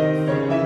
Música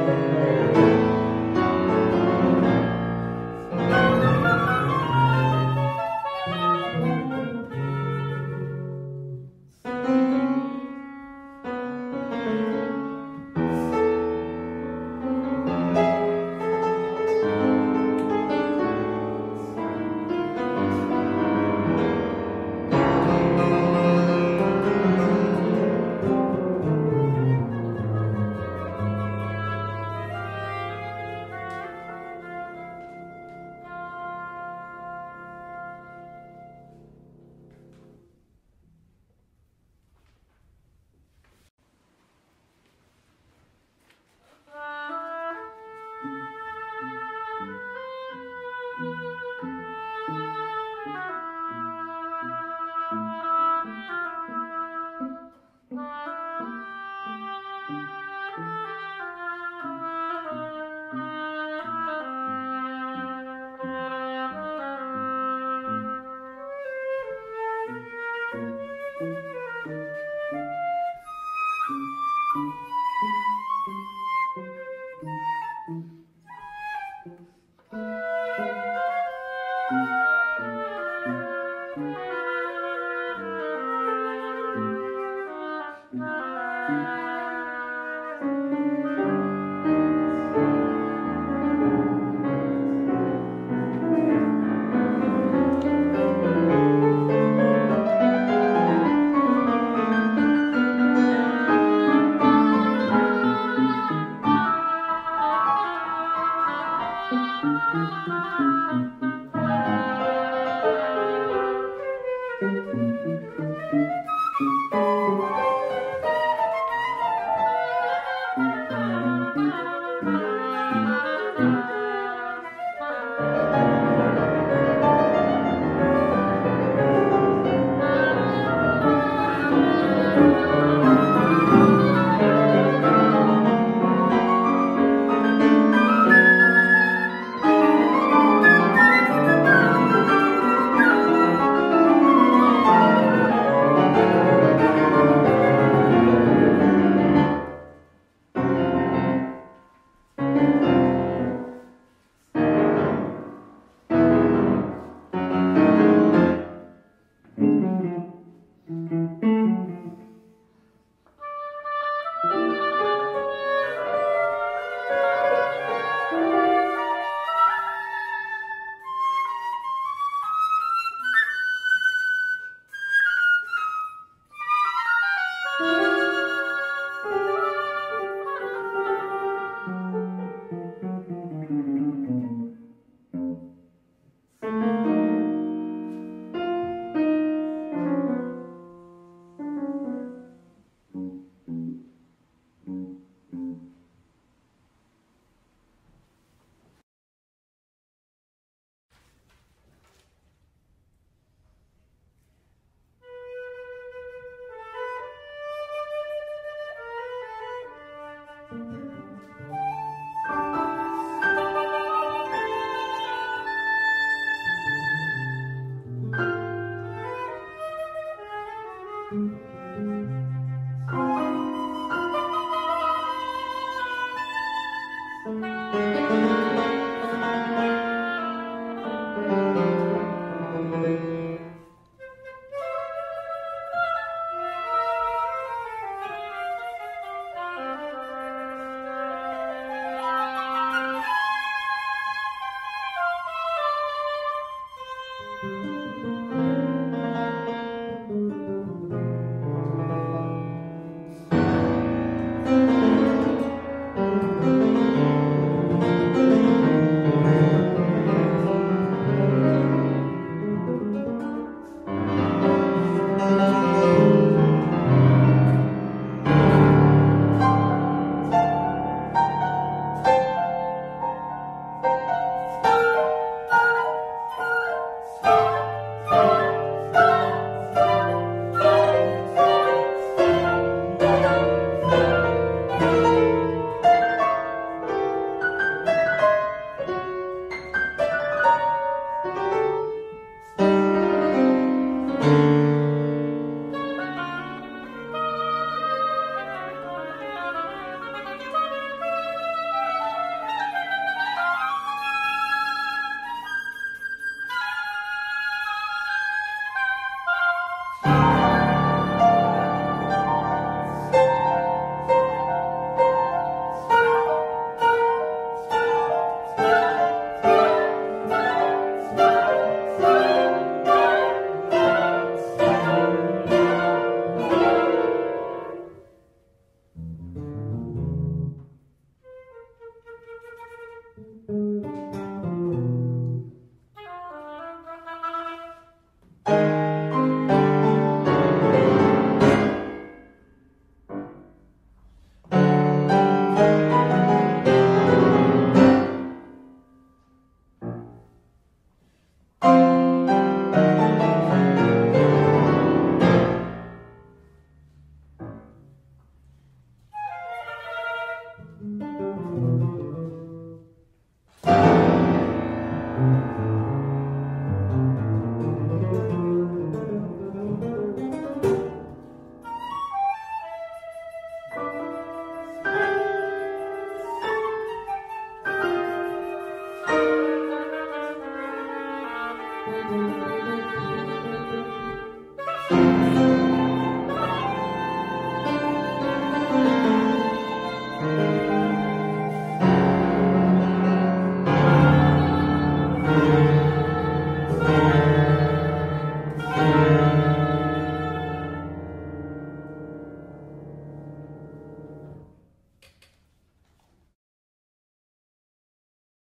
You